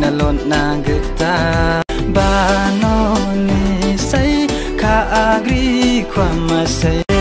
na lon na gita ba no ni sai ka agri kwa masai.